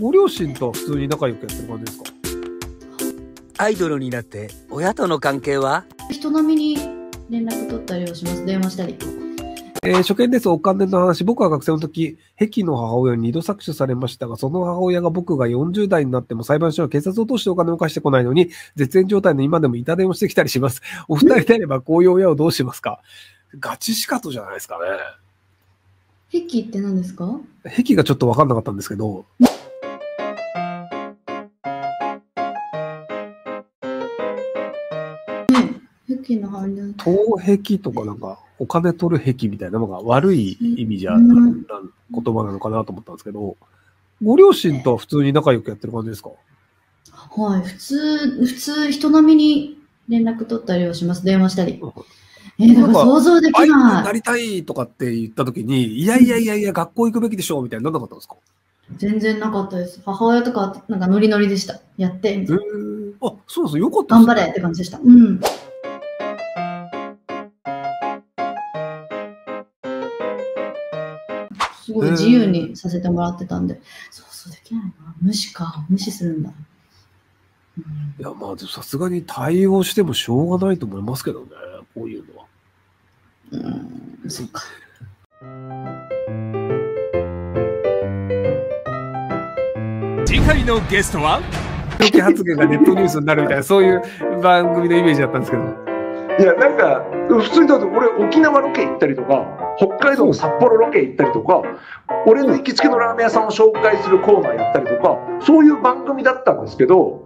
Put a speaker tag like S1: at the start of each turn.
S1: ご両親とは普通に仲良くやってる感じですか？
S2: アイドルになって親との関係は？
S3: 人並みに連絡取ったりをします。電話したり。
S1: えー初見です。お金の話。僕は学生の時、壁の母親に二度搾取されましたが、その母親が僕が40代になっても裁判所は警察を通してお金を貸してこないのに、絶縁状態の今でも痛電をしてきたりします。お二人であればこういう親をどうしますか？ガチ仕方じゃないですかね。
S3: 壁って何ですか？
S1: 壁がちょっとわかんなかったんですけど、
S3: 壁の。
S1: 盗壁とかなんか、お金取る壁みたいなのが悪い意味じゃ、
S3: うん
S1: なん言葉なのかなと思ったんですけど、ご両親とは普通に仲良くやってる感じですか？
S3: はい。普通、普通、人並みに連絡取ったりをします。電話したり。えー、だから想像できな。
S1: ないりたいとかって言った時に、いやいやいやいや、学校行くべきでしょみたいになんなかったんですか？
S3: 全然なかったです。母親とか、なんかノリノリでした。やって、みたいな。
S1: あ、そうなんですよ。よかったね
S3: 頑張れって感じでした。うん。すごい自由にさせてもらってたんで、想像できないな。無視か。無視するんだ。うん
S1: いや、まあ、さすがに対応してもしょうがないと思いますけどね。こういうのは。
S3: うん、そうか。
S2: 次回のゲストは？
S1: 表記発言がネットニュースになるみたいな、そういう番組のイメージだったんですけど。
S4: いや、なんか、普通にだって俺沖縄ロケ行ったりとか、北海道の札幌ロケ行ったりとか、俺の行きつけのラーメン屋さんを紹介するコーナーやったりとか、そういう番組だったんですけど、